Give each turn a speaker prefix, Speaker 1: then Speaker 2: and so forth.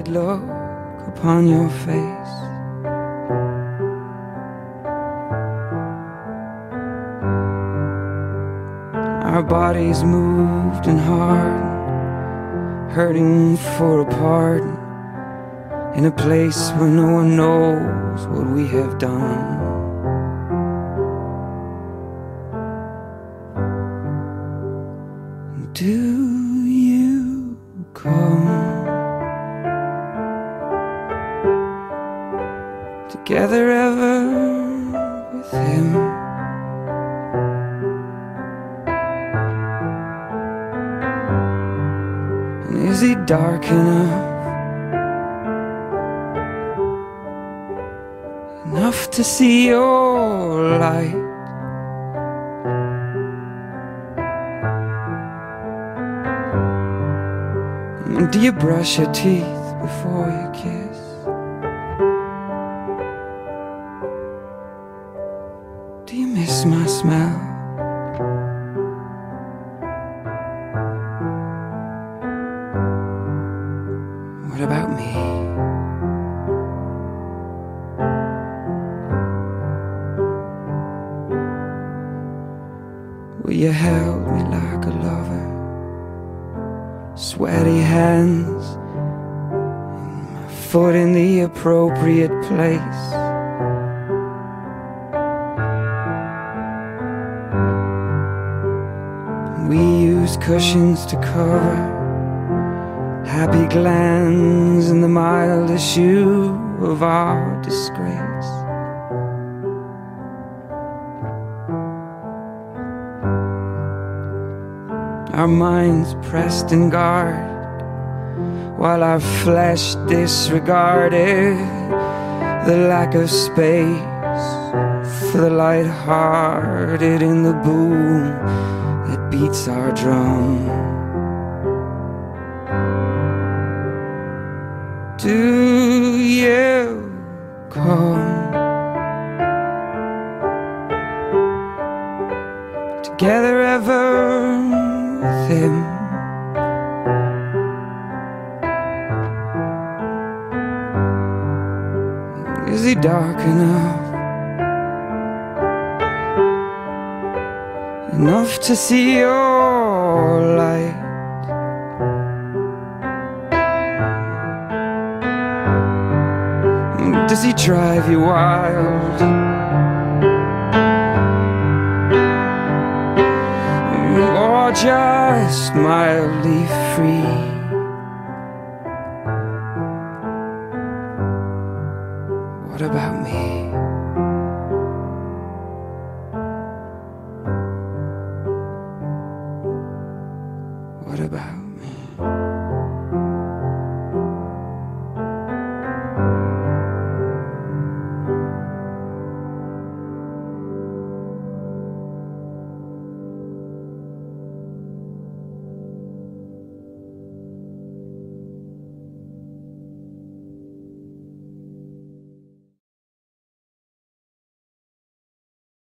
Speaker 1: excited look upon your face. Our bodies moved and hard, hurting for a pardon in a place where no one knows what we have done. Do you come together ever with him? And is he dark enough? Enough to see your light? And do you brush your teeth before you kiss? Do you miss my smell? What about me? Well, you held me like a lover sweaty hands, and my foot in the appropriate place. We use cushions to cover happy glands in the mild issue of our disgrace. Our minds pressed in guard, while our flesh disregarded the lack of space for the light-hearted in the boom that beats our drum. Do you come together ever? Him. Is he dark enough? Enough to see your light? Does he drive you wild? Just mildly free. What about me? What about?